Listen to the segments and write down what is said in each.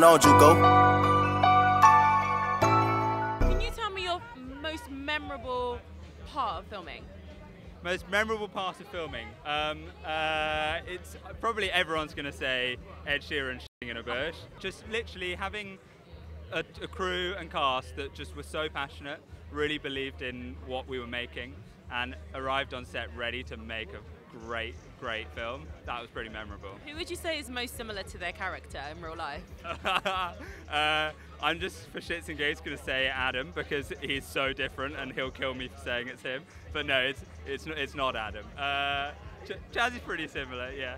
going on, Juco? Can you tell me your most memorable part of filming? Most memorable part of filming. Um, uh, it's probably everyone's going to say Ed Sheeran shitting in a bush. Just literally having a, a crew and cast that just were so passionate, really believed in what we were making, and arrived on set ready to make a great, great film. That was pretty memorable. Who would you say is most similar to their character in real life? uh, I'm just for shits and gigs going to say Adam because he's so different and he'll kill me for saying it's him. But no, it's it's not, it's not Adam. Uh, J- Jazz pretty similar, yeah.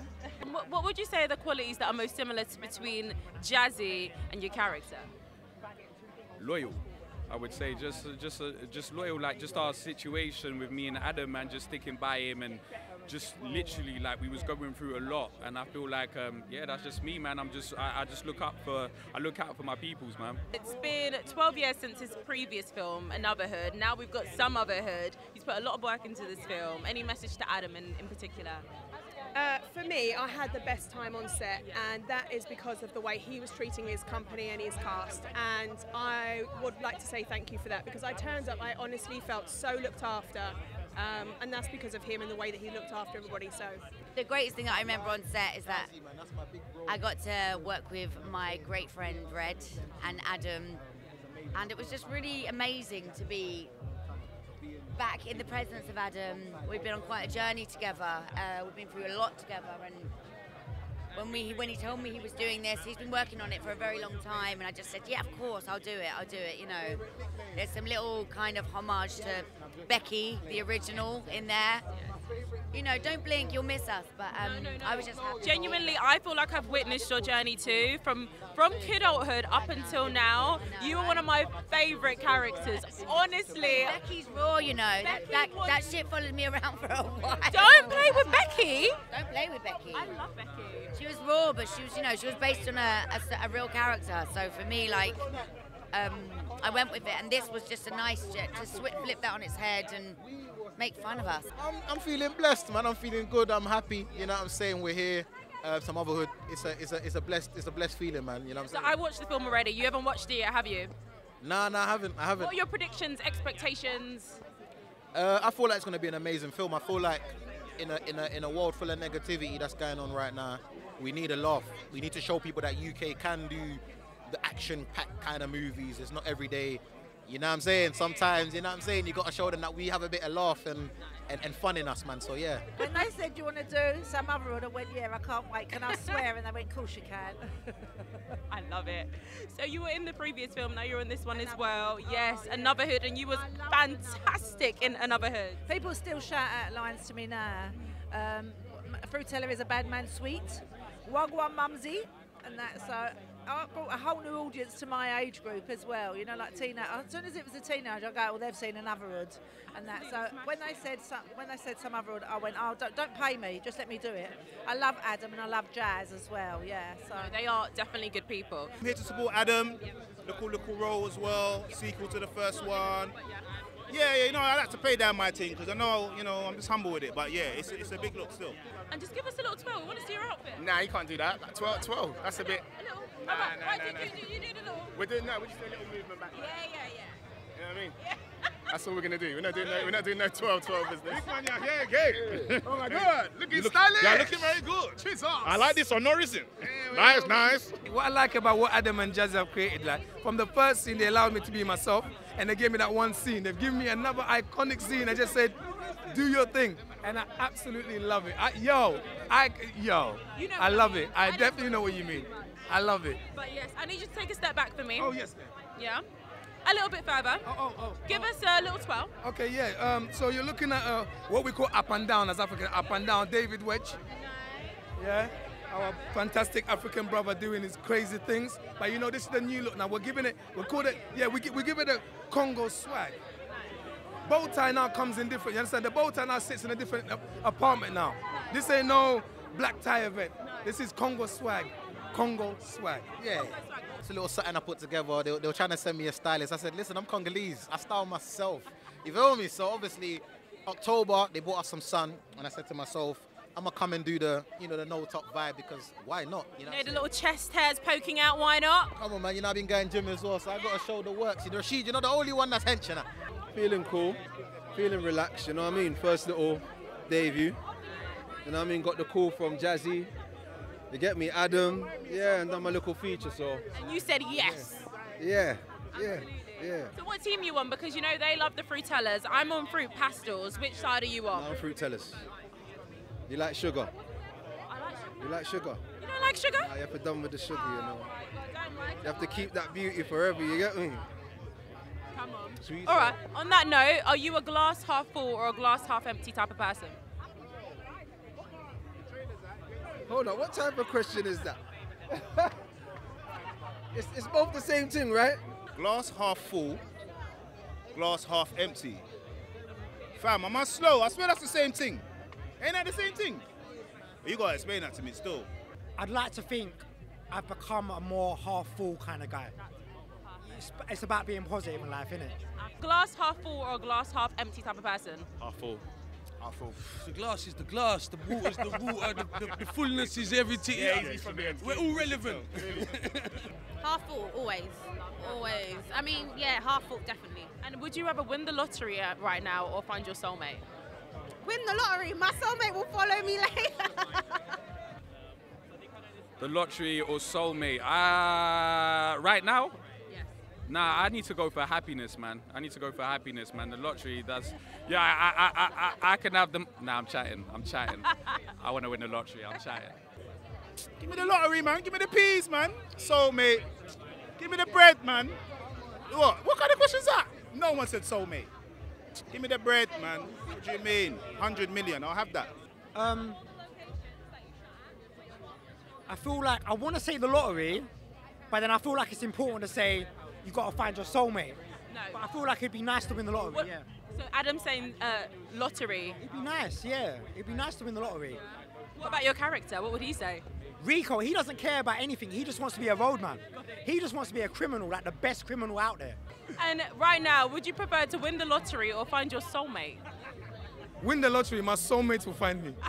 What, what would you say are the qualities that are most similar to between Jazzie and your character? loyal. I would say just just uh, just loyal, like just our situation with me and Adam, and just sticking by him, and just literally like we was going through a lot, and I feel like um, yeah, that's just me, man. I'm just I, I just look up for I look out for my peoples, man. It's been 12 years since his previous film, Anuvahood. Now we've got Sumotherhood. He's put a lot of work into this film. Any message to Adam in, in particular? Uh, for me, I had the best time on set, and that is because of the way he was treating his company and his cast. And I would like to say thank you for that because I turned up, I honestly felt so looked after, um, and that's because of him and the way that he looked after everybody. So The greatest thing that I remember on set is that I got to work with my great friend Red and Adam, and it was just really amazing to be back in the presence of Adam. We've been on quite a journey together. Uh, we've been through a lot together, and when we when he told me he was doing this, he's been working on it for a very long time, and I just said, yeah, of course, I'll do it. I'll do it. You know, there's some little kind of homage to Becky, the original, in there. You know, don't blink, you'll miss us. But um, I was just happy. Genuinely, I feel like I've witnessed your journey too. From from kidulthood up until now, you were one of my favourite characters. Honestly, Becky's raw, you know. That, that, that shit followed me around for a while. don't play with Becky. Don't play with Becky. I love Becky. She was raw, but she was, you know, she was based on a a real character. So for me, like, um, I went with it, and this was just a nice jet to flip that on its head and make fun of us. I'm, I'm feeling blessed, man. I'm feeling good. I'm happy. You know what I'm saying? We're here. Uh, Sumotherhood. It's a, it's a, it's a blessed, it's a blessed feeling, man. You know what I'm So saying? I watched the film already. You haven't watched it yet, have you? Nah, nah, I haven't. I haven't. What are your predictions, expectations? Uh, I feel like it's going to be an amazing film. I feel like in a, in a in a world full of negativity that's going on right now, we need a laugh. We need to show people that UK can do the action-packed kind of movies. It's not every day. You know what I'm saying? Sometimes, you know what I'm saying? You got to show them that we have a bit of laugh and, and, and fun in us, man. So yeah. When they said Do you want to do some other one, I went, yeah, I can't wait. Can I swear? And they went, of course you can. I love it. So you were in the previous film, now you're in this one as well. Yes, Anuvahood, and you was fantastic in Anuvahood. People still shout out lines to me now. Um, Fruitella is a bad man sweet. Wagwan mumsy. And that's uh, I brought a whole new audience to my age group as well. You know, like teenage. As soon as it was a teenager, I go, well, they've seen Anuvahood, and that. So when they said some, when they said Sumotherhood, I went, oh, don't, don't pay me, just let me do it. I love Adam and I love Jazz as well. Yeah. So They are definitely good people. I'm here to support Adam. Look cool, look cool role as well. Sequel to the first one. Yeah, yeah, you know, I like to play down my team because I know, you know, I'm just humble with it. But yeah, it's, it's a big look still. And just give us a little twirl. We want to see your outfit. Nah, you can't do that. Like 12, 12. That's a bit. A little. Nah, How about- nah, right, nah, you, nah. you, you do the little. We're doing no, we're just doing a little movement back. Yeah, yeah, yeah. You know what I mean? Yeah. That's all we're gonna do. We're not doing no, we're not doing no 12, 12 business. Big man, yeah, yeah, good. Oh my god, looking Look- stylish. Yeah, looking very good. Cheers Jesus. I like this for no reason. Nice, nice. What I like about what Adam and Jazz have created, like from the first scene, they allowed me to be myself, and they gave me that one scene. They've given me another iconic scene. I just said, "Do your thing," and I absolutely love it. I, yo, I yo, You know I love it. I I definitely know what you mean. I love it. But yes, I need you to take a step back for me. Oh yes, ma'am. Yeah. A little bit further. Oh, oh, oh. Give us a little twirl. Okay, yeah. Um, so you're looking at uh, what we call up and down as African, up and down. David Wedge. Yeah. Our fantastic African brother doing his crazy things. But you know, this is the new look now. We're giving it, we call it, yeah, we, we give it a Congo swag. Bow tie now comes in different, you understand? The bow tie now sits in a different uh, apartment now. This ain't no black tie event. This is Congo swag. Congo swag. Yeah. It's a little something I put together. They, they were trying to send me a stylist. I said, listen, I'm Congolese. I style myself. You feel me? So obviously, October, they bought us some sun. And I said to myself, I'm gonna come and do the, you know, the no top vibe because why not? You know. Yeah, the little chest hairs poking out. Why not? Come on, man. You know I've been going gym as well, so I gotta show the works. You know, Rashid, you're not the only one that's henching her. Feeling cool, feeling relaxed. You know what I mean? First little debut. You know what I mean? Got the call from Jazzie. They get me Adam. Yeah, and done my little feature. So And you said yes. yeah, yeah, yeah. So what team you on? Because you know they love the fruitellers. I'm on fruit pastels. Which side are you on? Now fruit tellers. You like sugar? You like sugar? You don't like sugar? Nah, you have to done with the sugar, you know. Oh you have to keep that beauty forever. You get me? Come on. Sweet. All right. On that note, are you a glass half full or a glass half empty type of person? Hold on. What type of question is that? it's, it's both the same thing, right? Glass half full, glass half empty. Fam, am I slow? I swear that's the same thing. Ain't that the same thing? You gotta explain that to me still. I'd like to think I've become a more half full kind of guy. It's, it's about being positive in life, isn't it? Glass half full or glass half empty type of person? Half full. Half full. The glass is the glass, the water is the water, the, the, the fullness is everything. Yeah, easy from the end. We're all relevant. Half full, always. Always. I mean, yeah, half full, definitely. And would you rather win the lottery uh, right now or find your soulmate? Win the lottery. My soulmate will follow me later. The lottery or soulmate? Uh, right now? Nah, I need to go for happiness, man. I need to go for happiness, man. The lottery, that's yeah. I I I I, I can have them. Nah, I'm chatting. I'm chatting. I want to win the lottery. I'm chatting. Give me the lottery, man. Give me the peas, man. Soulmate. Give me the bread, man. What? What kind of question is that? No one said soulmate. Give me the bread, man. What do you mean? 100 million. I'll have that. Um, I feel like I want to say the lottery, but then I feel like it's important to say you got to find your soulmate. No. But I feel like it'd be nice to win the lottery. What- Yeah. So Adam's saying uh, lottery. It'd be nice, yeah. It'd be nice to win the lottery. What about your character? What would he say? Rico, he doesn't care about anything. He just wants to be a roadman. He just wants to be a criminal, like the best criminal out there. And right now, would you prefer to win the lottery or find your soulmate? Win the lottery, my soulmate will find me.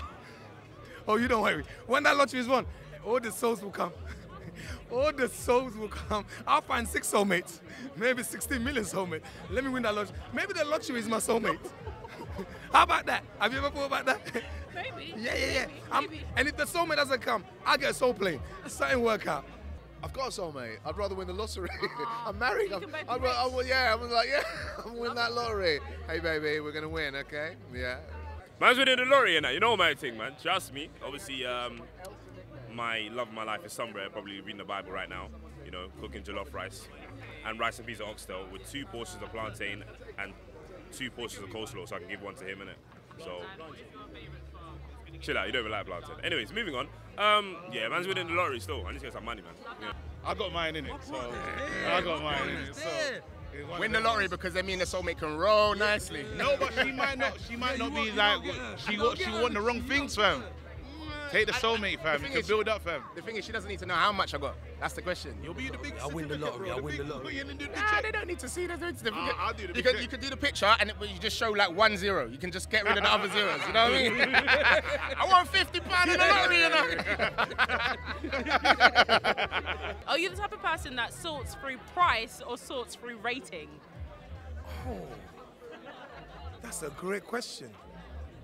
Oh, you don't worry. When that lottery is won, all the souls will come. All the souls will come. I'll find six soulmates, maybe 16 million soulmates. Let me win that lottery. Maybe the lottery is my soulmate. How about that? Have you ever thought about that? Maybe. Yeah, yeah, yeah. I'm- and if the soulmate doesn't come, I'll get a soul plane. Something work out. I've got a soulmate. I'd rather win the lottery. I'm married. I'm, both I'd, ra- I would- yeah, I'm like, yeah, I'm win that lottery. Hey, baby, we're gonna win, okay? Yeah. Man's winning the lottery and that. You know my thing, man. Trust me. Obviously, um, my love of my life is somewhere, probably reading the Bible right now. You know, cooking jollof rice and rice and peas of oxtail with two portions of plantain and two portions of coleslaw, so I can give one to him in it. So chill out. You don't even like plantain. Anyways, moving on. Um, yeah, man's winning the lottery still. I need to get some money, man. Yeah. I got mine in it, so I got mine in it. So Win the lottery because they mean the soulmate can roll nicely. No, but she might not. She might not be like she want. She want the wrong things, fam. Take the soulmate, fam. You thing can is- build up, fam. The thing is, she doesn't need to know how much I got. That's the question. You'll be the big. I win the lottery. I win the lottery. Nah, they don't need to see the certificate. I'll- I'll do the you can you can do the picture and it, you just show like one zero. You can just get rid of the other zeros. You know what I mean? I want fifty pound in the lottery, you know. Are you the type of person that sorts through price or sorts through rating? Oh, that's a great question.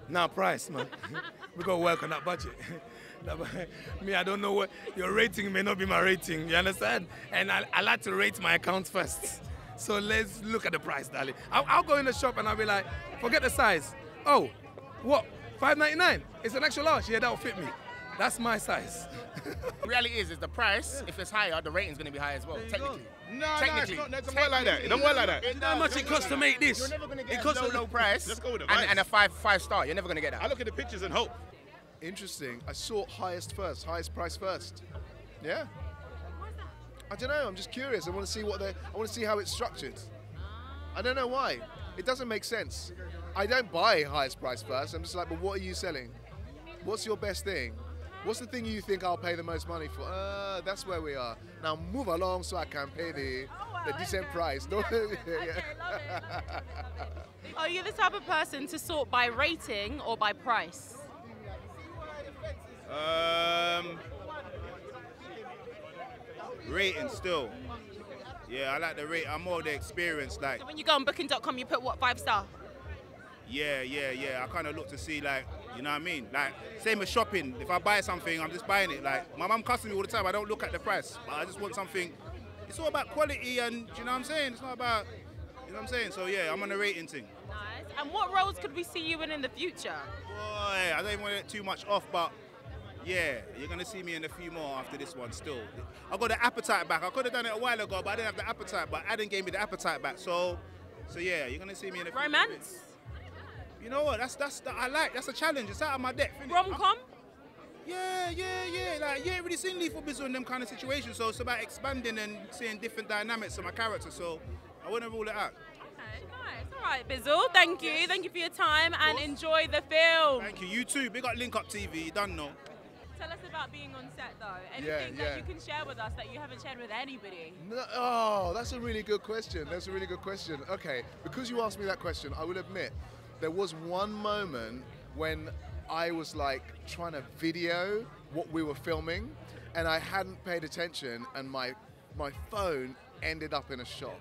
Now, price, man. we got to work on that budget. Me, I don't know what your rating may not be my rating. You understand? And I, I like to rate my accounts first. So let's look at the price, darling. I'll, I'll go in the shop and I'll be like, forget the size. Oh, what? 5.99? It's an extra large. Yeah, that'll fit me. That's my size. Reality is, is the price. If it's higher, the rating's going to be high as well. Technically. No, no, it's Technically. not. It doesn't work like that. It don't work like that. How much it costs to make this? You're never going to It get a costs a- low price Let's go with the and, and a five five star. You're never going to get that. I look at the pictures and hope. Interesting. I sought highest first, highest price first. Yeah. I don't know. I'm just curious. I want to see what they. I want to see how it's structured. I don't know why. It doesn't make sense. I don't buy highest price first. I'm just like, but what are you selling? What's your best thing? What's the thing you think I'll pay the most money for? Uh, that's where we are. Now move along so I can pay the the decent price. Don't- yeah. Are you the type of person to sort by rating or by price? Um, rating still. Yeah, I like the rate. I'm more the experience. Like, So when you go on booking.com, you put what five star? yeah, yeah, yeah. I kind of look to see, like, you know what I mean? Like, same as shopping. If I buy something, I'm just buying it. Like, my mum cusses me all the time. I don't look at the price, but I just want something. It's all about quality, and you know what I'm saying? It's not about, you know what I'm saying? So yeah, I'm on the rating thing. Nice. And what roles could we see you in in the future? Boy, I don't even want to get too much off, but yeah, you're gonna see me in a few more after this one. Still, I got the appetite back. I could have done it a while ago, but I didn't have the appetite. But Adam gave me the appetite back, so so yeah, you're gonna see me in a few more. Romance? You know what? That's that's that I like. That's a challenge. It's out of my depth. Rom com? Yeah, yeah, yeah. Like you ain't really seen Lethal Bizzle in them kind of situations, so it's about expanding and seeing different dynamics of my character. So I wouldn't rule it out. Okay, nice. All right, Bizzle, thank you. Thank you for your time and enjoy the film. Thank you. You too. Big up Link Up TV. You done know. Tell us about being on set though. Anything Yeah, that you can share with us that you haven't shared with anybody? No, oh, that's a really good question. That's a really good question. Okay, because you asked me that question, I will admit there was one moment when I was like trying to video what we were filming, and I hadn't paid attention, and my my phone ended up in a shot.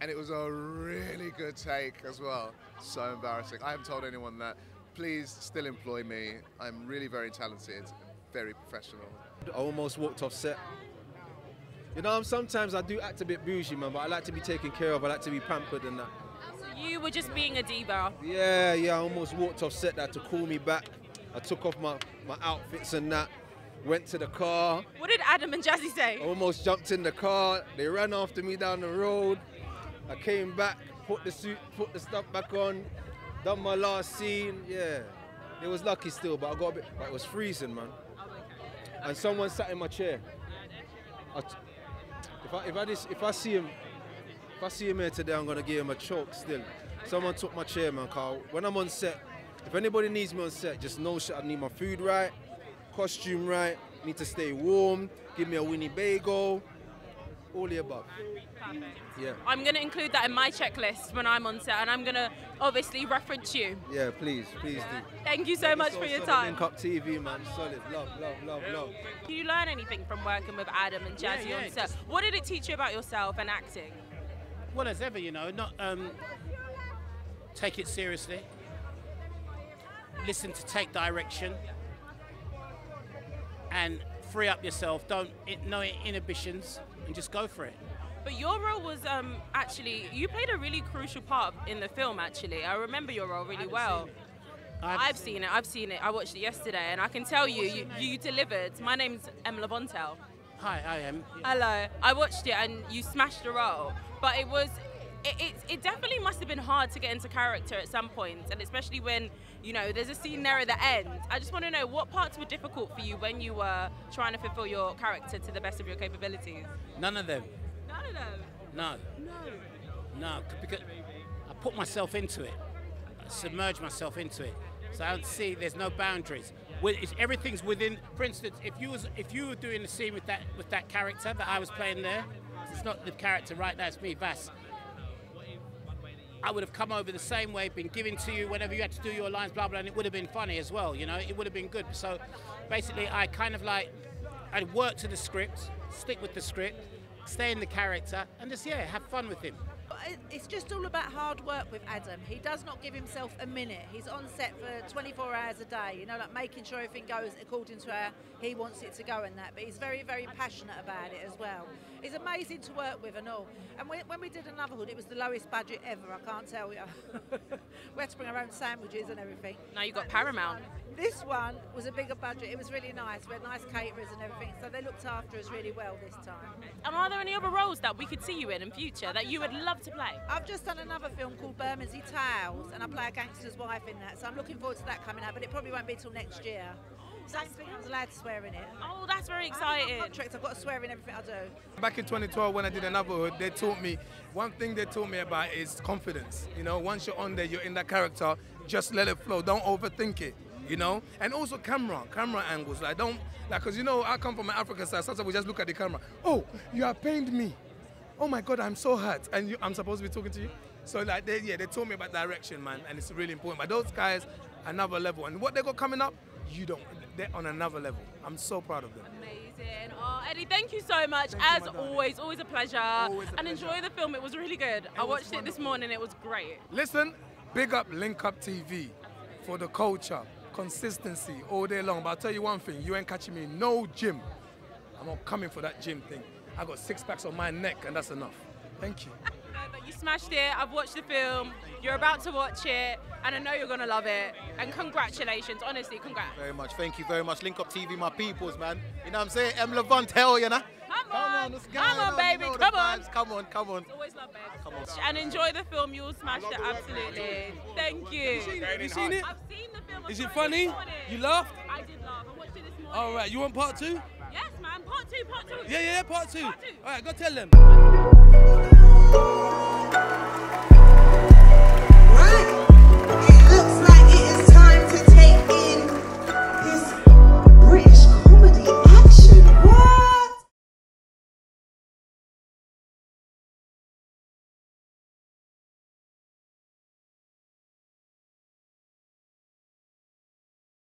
And it was a really good take as well. So embarrassing. I haven't told anyone that. Please still employ me. I'm really very talented, very professional. I almost walked off set. You know, sometimes I do act a bit bougie, man, but I like to be taken care of. I like to be pampered and that. You were just being a diva. Yeah, yeah, I almost walked off set. that to call me back. I took off my, my outfits and that. Went to the car. What did Adam and Jazzie say? I almost jumped in the car. They ran after me down the road. I came back, put the suit, put the stuff back on, done my last scene. Yeah, it was lucky still, but I got a bit. But it was freezing, man. And someone sat in my chair. I if I if I just, if I see him, if I see him here today, I'm gonna give him a choke still. Someone took my chair, man. Carl. When I'm on set, if anybody needs me on set, just know shit. I need my food right, costume right, need to stay warm. Give me a Winnebago, all the above. Yeah, I'm going to include that in my checklist when I'm on set, and I'm going to obviously reference you. yeah. Please, please do. Thank you so much for your time. Link up TV, man. Solid. Love, love, love, love. Did you learn anything from working with Adam and Yeah, Jazzie yeah, on set? What did it teach you about yourself and acting? Well as ever, you know, not um, take it seriously. Listen to take direction and free up yourself. Don't it, no inhibitions and just go for it. But your role was um, actually, you played a really crucial part in the film, actually. I remember your role really well. I've, seen it, I've seen it. I watched it yesterday, and I can tell you, you, you delivered. My name's Emma Bontel. Hi, I am. Hello. I watched it, and you smashed the role. But it was, it, it, it definitely must have been hard to get into character at some points, and especially when, you know, there's a scene there at the end. I just want to know what parts were difficult for you when you were trying to fulfill your character to the best of your capabilities? None of them. None of them. No. No. No, because I put myself into it, I submerge myself into it. So I don't see there's no boundaries. With- It's, everything's within. For instance, if you was if you were doing the scene with that with that character that I was playing there, it's not the character right now. It's me, Vass. I would have come over the same way, been given to you whenever you had to do your lines, blah blah, and it would have been funny as well. You know, it would have been good. So basically, I kind of like I'd work to the script, stick with the script, stay in the character, and just yeah, have fun with him. It- It's just all about hard work with Adam. He does not give himself a minute. He's on set for 24 hours a day, you know, like making sure everything goes according to how he wants it to go and that. But he's very, very passionate about it as well. He's amazing to work with and all. And we, when we did Anuvahood, it was the lowest budget ever, I can't tell you. we had to bring our own sandwiches and everything. Now you got Paramount. This one was a bigger budget. It was really nice. We had nice caterers and everything, so they looked after us really well this time. And are there any other roles that we could see you in in future that you would love to play? I've just done another film called Bermondsey Tales, and I play a gangster's wife in that. So I'm looking forward to that coming out, but it probably won't be till next year. Same thing, I'm allowed to swear in it. Oh, that's very I have exciting. my contract, I've got to swear in everything I do. Back in 2012, when I did Anuvahood, they taught me one thing they taught me about is confidence. You know, once you're on there, you're in that character, just let it flow. Don't overthink it. You know, and also camera, camera angles. Like don't like, cause you know I come from an African side. Sometimes we just look at the camera. Oh, you have pained me. Oh my God, I'm so hurt, and you, I'm supposed to be talking to you. So like, they, yeah, they taught me about direction, man, and it's really important. But those guys, another level, and what they got coming up, you don't. they're on another level. I'm so proud of them. Amazing. Oh, Eddie, thank you so much. Thank As always, always a pleasure. Always a and enjoy the film. It was really good. I watched it this morning. It was great. Listen, big up Link Up TV for the culture, consistency all day long. But I'll tell you one thing, you ain't catching me no gym. I'm not coming for that gym thing. I got six packs on my neck and that's enough. Thank you. But you smashed it. I've watched the film. You're about to watch it, and I know you're gonna love it. And congratulations, honestly, congrats. Very much. Thank you very much. Link Up TV, my peoples, man. You know what I'm saying? M. Levant, hell, you know? Come on, let's. Come on, You baby, know come on. vibes. Come on, come on. Always love babe. Come on. And enjoy the film. You'll smash it, absolutely. Thank you. Have you seen it? Have you seen it? I've seen the film. I Is it funny? You laughed? I did laugh. I watched it this morning. All right, you want part two? Part two, part two. Yeah, yeah, yeah, part two. Part two. All right, go tell them.